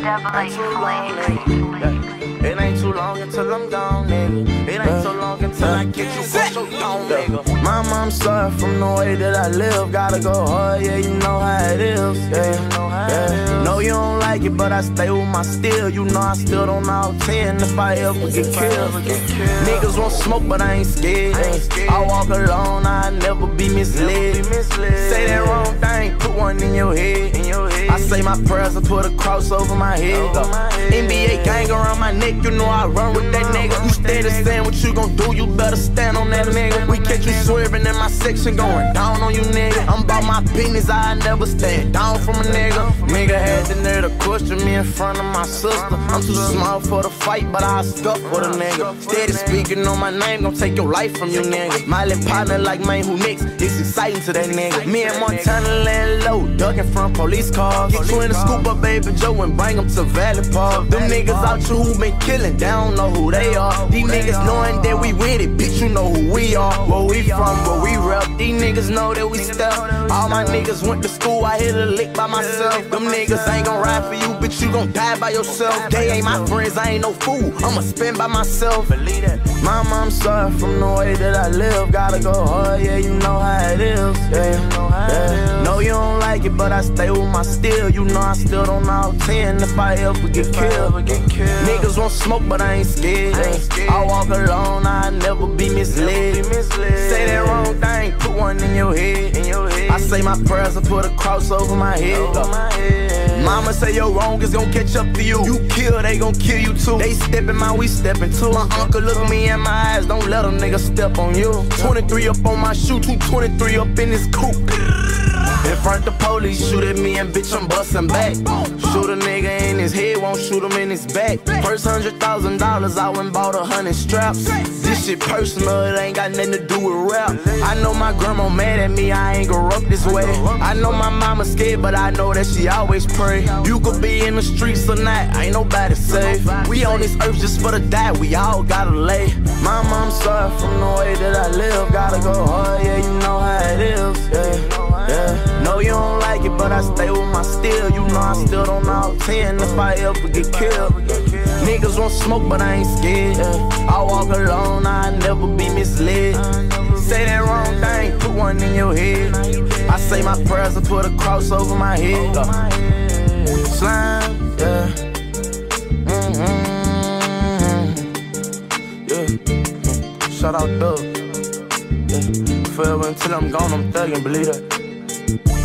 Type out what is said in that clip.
double. It ain't too long until I'm gone, nigga. It ain't so long until I get you for your gone, nigga. My mom sorry from the way that I live. Gotta go hard, yeah, you know how it is. Yeah, yeah. Know you don't like it, but I stay with my steel. You know I still don't know 10 if I ever get killed. Niggas won't smoke, but I ain't scared. I walk alone, I never be misled. Say my prayers and put a cross over my head. NBA gang around my neck, you know I run with that nigga. You steady saying what you gon' do, you better stand on that nigga. We catch you swerving in my section, going down on you, nigga. I'm about my business, I never stand down from a nigga. Nigga had the nerve to question me in front of my sister. I'm too small for the fight, but I stuck for the nigga. Steady speaking on my name, gon' take your life from you, nigga. My lip partner like man who next, it's exciting to that nigga. Me and Montana laying low, ducking from police cars. You scoop up, baby Joe, and bring them to Valley Park. Them niggas out you who been killing, they don't know who they are. These niggas knowing that we with it, bitch, you know who we are. Where we from, where we rep. These niggas know that we step. All my niggas went to school, I hit a lick by myself. Them niggas ain't gon' ride for you, bitch, you gon' die by yourself. They ain't my friends, I ain't no fool. I'ma spend by myself. Believe that. My mom sorry from the way that I live. Gotta go hard, yeah, you know how it is. Yeah, yeah. Know you don't like it, but I stay with my steel. You know I still don't know 10 if I ever get killed. Niggas won't smoke, but I ain't scared. I walk alone, I never be misled. Say that wrong thing, put one in your head. In your head. I say my prayers and put a cross over my head. Mama say your wrong is gon' catch up to you. You kill, they gon' kill you too. They steppin' my, we steppin' too. My uncle look me in my eyes, don't let a nigga step on you. 23 up on my shoe, 223 up in this coupe. Front the police, shoot at me and bitch, I'm bustin' back. Shoot a nigga in his head, won't shoot him in his back. First hundred thousand dollars, I went bought a hundred straps. This shit personal, it ain't got nothing to do with rap. I know my grandma mad at me, I ain't grew up this way. I know my mama scared, but I know that she always pray. You could be in the streets or not, ain't nobody safe. We on this earth just for the die, we all gotta lay. My mom sorry from the way that I live, gotta go hard, yeah, you know how it is. Stay with my steel. You know I still don't know 10 if I ever get killed. Niggas won't smoke, but I ain't scared. I walk alone, I never be misled. Say that wrong thing, put one in your head. I say my prayers and put a cross over my head. Slime, yeah. Mm-hmm. Yeah. Shout out Doug. Yeah. Forever until I'm gone, I'm thuggin', believe that.